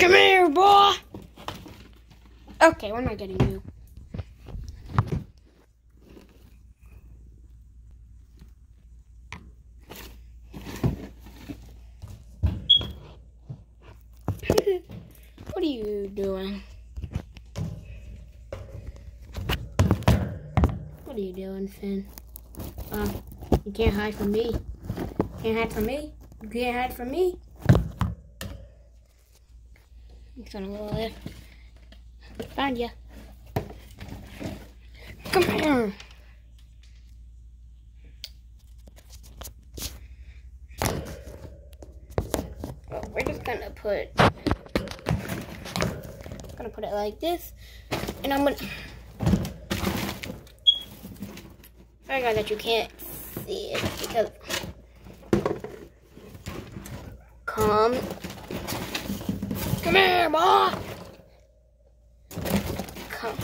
Come here, boy. Okay, we're not getting you. what are you doing? What are you doing, Finn? Uh, you can't hide from me. Can't hide from me. You can't hide from me. He's on a little lift. Found ya. Come here. Well, we're just gonna put gonna put it like this, and I'm gonna. Sorry guys that you can't see it because come come here, boy. Come.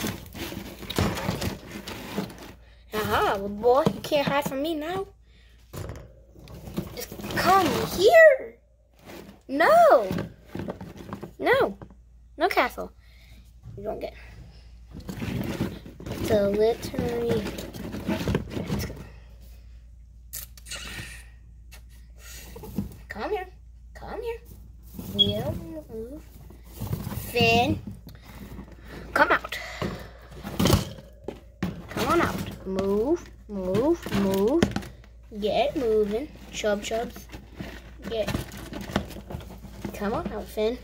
Uh-huh, Aha, well, boy, you can't hide from me now. Just come here. No. No. No castle. You don't get. So literally. Come here. Come here. Yeah, move. Come out. Come on out. Move. Move. Move. Get moving. Chub chubs. Get. Come on out, Finn.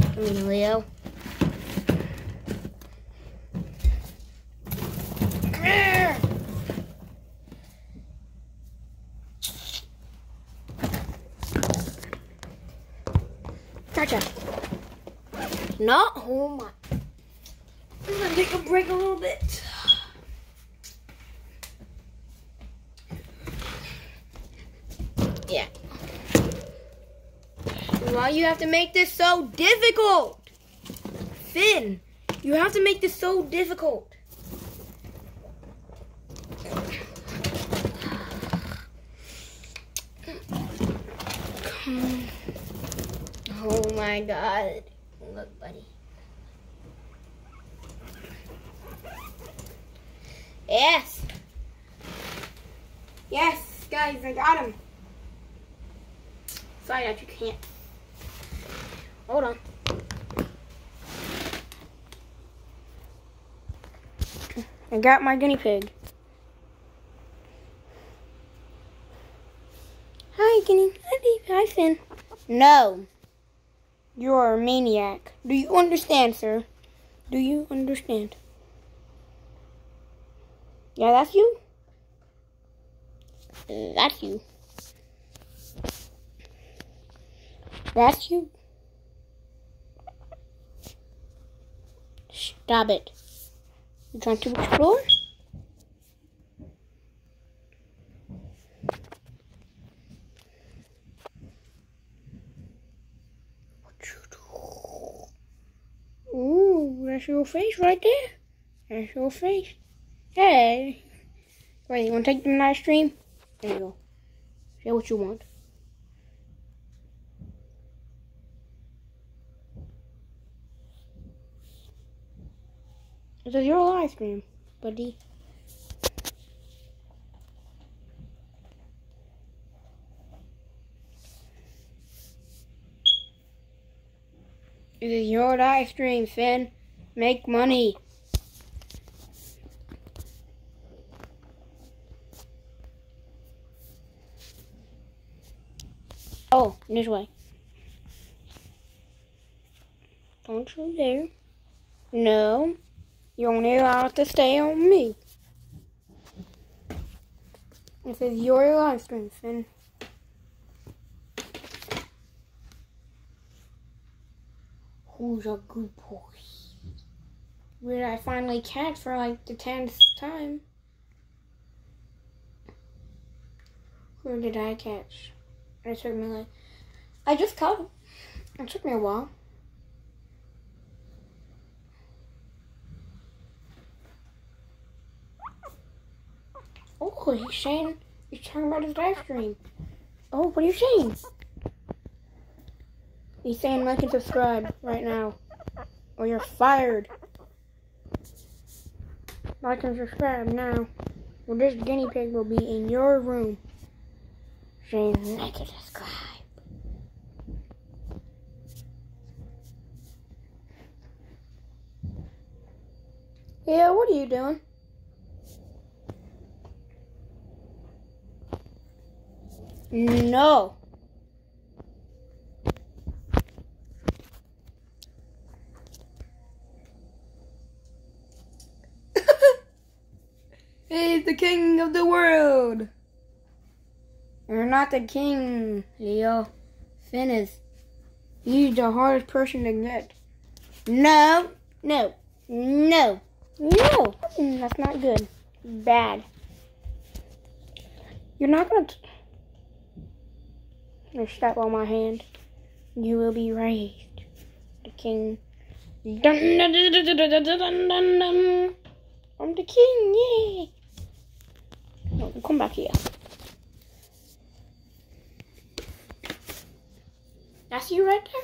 I mean, Leo. Come here. Gotcha. Not oh my. I'm gonna take a break a little bit. Yeah. Why you have to make this so difficult? Finn, you have to make this so difficult. Oh my god. Look, buddy. Yes. Yes, guys, I got him. Sorry that you can't. Hold on. I got my guinea pig. Hi, guinea. Hi, Finn. No. You're a maniac. Do you understand, sir? Do you understand? Yeah, that's you. That's you. That's you. Stop it. You trying to explore? That's your face right there. That's your face. Hey. Wait, you want to take the live stream? There you go. Say what you want. This is your live stream, buddy. It is your live stream, Finn. Make money. Oh, this way. Don't you dare. No. You're only allowed to stay on me. This is your live stream, Finn. Who's a good boy? Where did I finally catch for like the tenth time? Where did I catch? It took me like I just caught him. It took me a while. Oh, he's saying he's talking about his live stream. Oh, what are you saying? He's saying like and subscribe right now. Or you're fired. Like and subscribe now. Or this guinea pig will be in your room. Saying like and subscribe. Yeah, what are you doing? No. He's the king of the world! You're not the king, Leo. Finn is. He's the hardest person to get. No, no, no, no! Mm, that's not good. Bad. You're not gonna. T- step on my hand. You will be raised. The king. I'm the king, Yeah. No, come back here. That's you right there?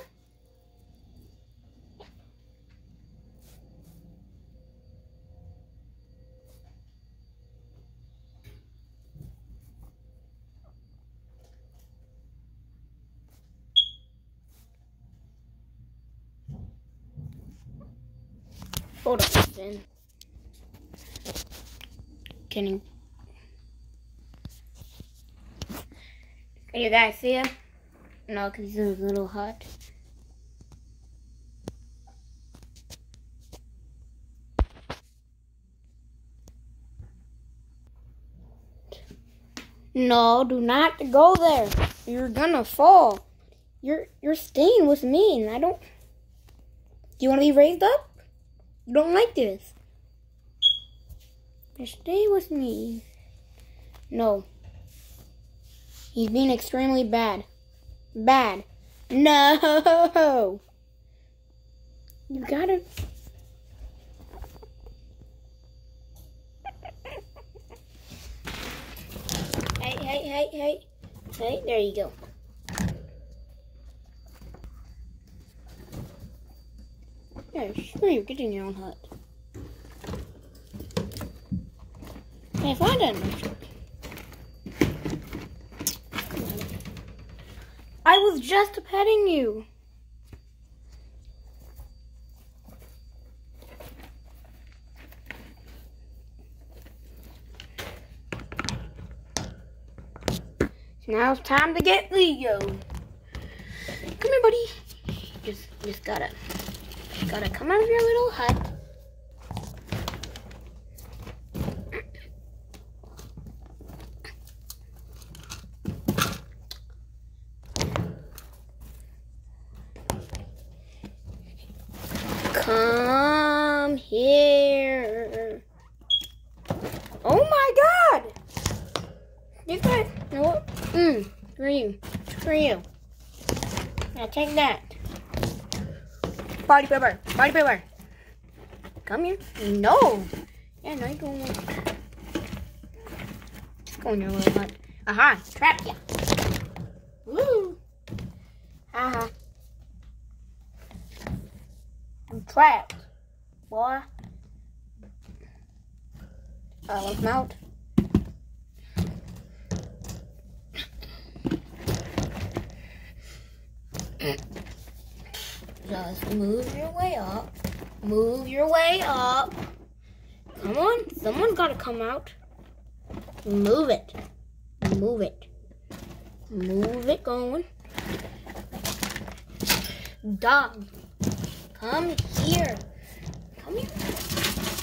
Hold on, Finn. Kidding. Can you guys see him? No, because he's his little hot. No, do not go there. You're gonna fall. You're you're staying with me, and I don't. Do you want to be raised up? You don't like this. Stay with me. No. He's being extremely bad. Bad. No. You gotta. Hey, hey, hey, hey. Hey, there you go. Yeah, sure, you're getting your own hut. Hey, it. I was just petting you. Now it's time to get Leo. Come here, buddy. Just, just gotta, gotta come out of your little hut. Come here. Oh my god! You guys know what? Mmm, for you. For you. Now take that. Body paper. Body paper. Come here. No. Yeah, no, you're going. Just go in your little hut. Aha, trap ya. Woo. Haha. I'm trapped. Boy. Uh, let's mount. Just move your way up. Move your way up. Come on. Someone's got to come out. Move it. Move it. Move it going. Dog. Come here. Come here.